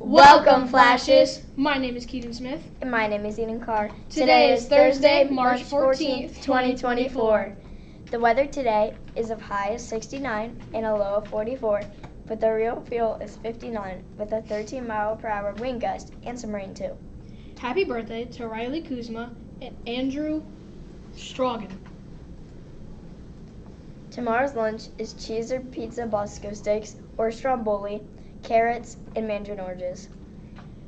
Welcome, Flashes. My name is Keaton Smith. And my name is Eden Carr. Today is Thursday, March 14th, 2024. The weather today is of high of 69 and a low of 44, but the real feel is 59 with a 13 mile per hour wind gust and some rain too. Happy birthday to Riley Kuzma and Andrew Strogan. Tomorrow's lunch is cheese or pizza Bosco sticks or stromboli, carrots, and mandarin oranges.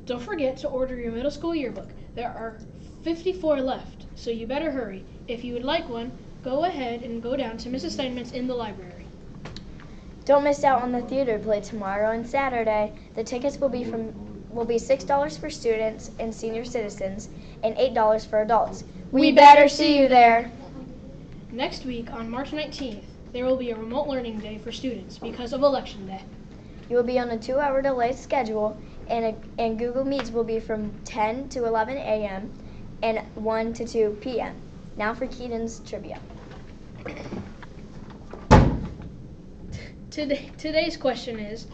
Don't forget to order your middle school yearbook. There are 54 left, so you better hurry. If you would like one, go ahead and go down to Mrs. Steinmetz in the library. Don't miss out on the theater play tomorrow and Saturday. The tickets will be from will be six dollars for students and senior citizens and eight dollars for adults. We better see you there. Next week, on March 19th, there will be a remote learning day for students because of Election Day. You will be on a two-hour delay schedule, and, a, and Google Meets will be from 10 to 11 a.m. and 1 to 2 p.m. Now for Keaton's trivia. Today, today's question is,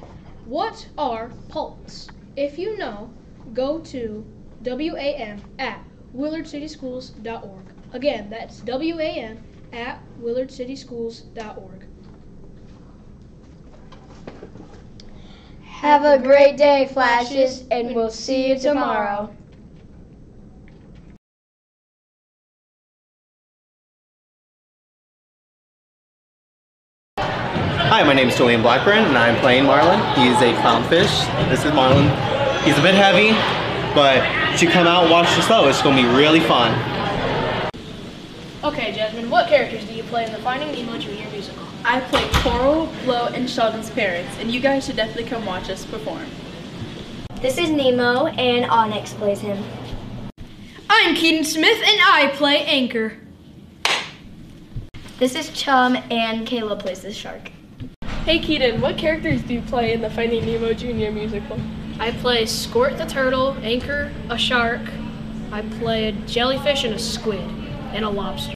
what are pulps? If you know, go to WAM at willardcityschools.org. Again, that's WAM at willardcityschools.org. Have a great day, Flashes, and we'll see you tomorrow. Hi, my name is Julian Blackburn, and I'm playing Marlin. He's a clownfish. This is Marlin. He's a bit heavy, but you come out and watch the show. It's going to be really fun. Okay, Jasmine, what characters do you play in the Finding Nemo Junior musical? I play Coral, Flo, and Sheldon's parents, and you guys should definitely come watch us perform. This is Nemo, and Onyx plays him. I'm Keaton Smith, and I play Anchor. This is Chum, and Kayla plays the shark. Hey Keaton, what characters do you play in the Finding Nemo Junior musical? I play Squirt the turtle, Anchor, a shark. I play a jellyfish and a squid, and a lobster.